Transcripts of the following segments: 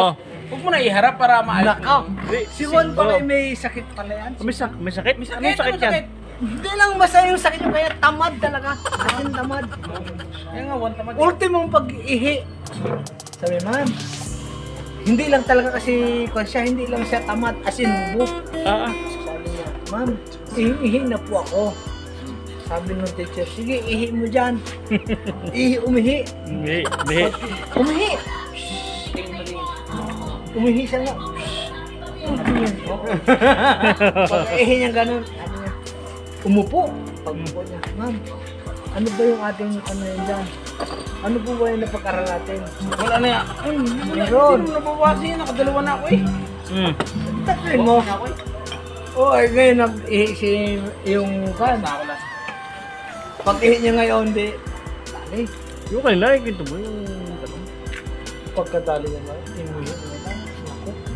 Oh. huwag mo na iharap para maalis. Nakaw. Si Juan pala Oh. may sakit pala yan. May, sak may sakit? May Sakit, Anong sakit yan? Hindi lang basta yung sakit yung kaya tamad talaga. Asin tamad. Kaya nga, one tamad. Ultimong pag-ihi. Sabi man, hindi lang talaga kasi kung siya, hindi lang siya tamad, asin bubo. Ah, ah. Sabi niya, ma'am, ihi na po ako. Sabi nung teacher, sige, ihi mo dyan. ihi, umihi. Bihi, bihi. Umihi. Umihi siya nga. Pag ihi niya ganun, niya, umupo. Pag umupo niya, ma'am, ano ba yung ating ano yan dyan? Ano po ba yung napag-aral natin? Wala na yan. Ay, meron. Hindi mo nababasa yun. Nakadalawa na ako eh. Mm. Tatlin mo. Oo, ay ngayon nag-ihi si yung kan. Ako lang. Pag ihi niya ngayon, di. Dali. Yung kanila, ikinto mo yung... Pagkadali niya ngayon, inuhi niya na.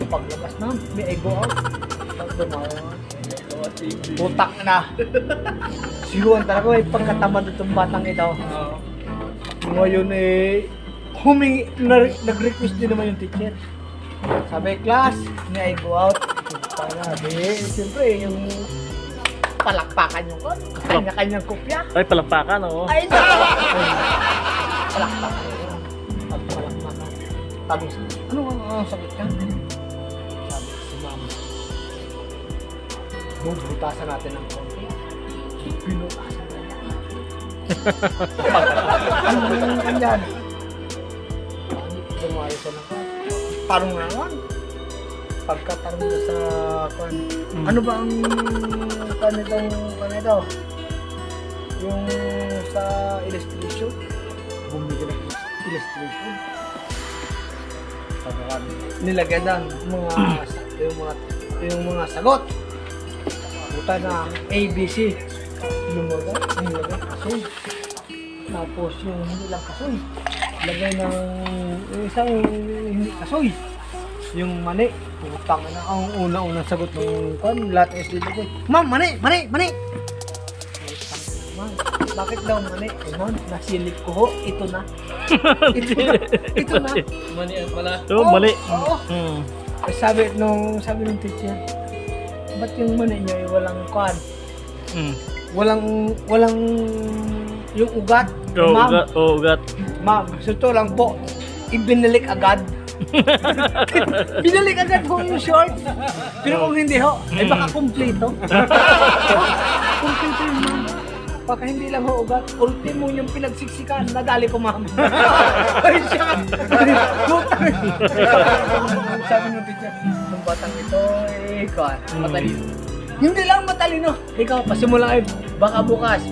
Paglabas na, may I go out. Pag dumawa. Putak na. Si Juan talaga, eh, pagkatamad itong batang ito. Oo. Ngayon eh, humingi, na, nag-request din naman yung teacher. Sabi, class, may I go out. Di, siyempre, yung palakpakan yung. Kanya-kanyang kopya. Ay, palakpakan, oo. Ay! Palakpakan. Palakpakan. Sabi, ano ang ang sakit ka? Bubutasan natin ng konti. Binutasan na niya. Ano yung ganyan? Lumayo siya ng parang na naman. Pagkatarong na sa kwan. Ano ba ang kanitong kanito? Yung sa illustration. Bumili ng illustration. Pagkakan. Nilagyan ng mga yung mga yung mga sagot. Puta na ABC. Lumaga, nilagay kasoy. Tapos yung hindi lang kasoy. Lagay ng isang hindi kasoy. Yung mani, putang na ang una-unang sagot ng kan, lahat is nilagay. Ma'am, mani, mani, mani. Ma'am, bakit daw mani? Eh, ma'am, nasilip ko ho, ito na. ito na, ito na. Mani ang pala. Oo, mali. Oo. Mm. Eh, Sabi nung sabi ng teacher, ba't yung mani niyo ay walang kwan? Mm. Walang walang yung ugat. Oo, ma'am, ugat. Oo, ugat. ma'am, suto lang po. Ibinalik agad. Binalik agad po yung short. Pero kung hindi ho, ay baka kumpleto. kumpleto yun, ma'am. Baka hindi lang ho ugat. Ultimo yung pinagsiksikan. Nadali ko, ma'am. ay siya. Putang. Sabi ng teacher, yung batang ito, eh, kwan, matalino. Hindi lang matalino. Ikaw, pasimula kayo. Baka bukas,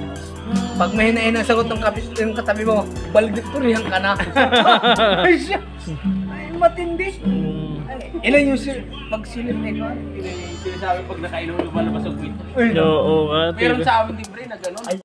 pag may hinahin ang sagot ng, kapit, ng katabi mo, valedictorian ka na. ay siya. Ay, matindi. Mm. Ay, ilan yung sil pagsilip na ikaw? Sinasabi pag nakainom lumalabas ang kwento. Ay, Oo, nga. Meron sa amin din pre na gano'n. Ay,